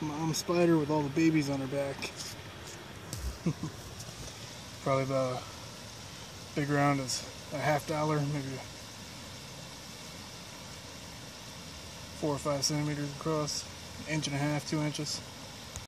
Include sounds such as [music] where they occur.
mom spider with all the babies on her back. [laughs] Probably about a big round is a half dollar, maybe four or five centimeters across, inch and a half, two inches.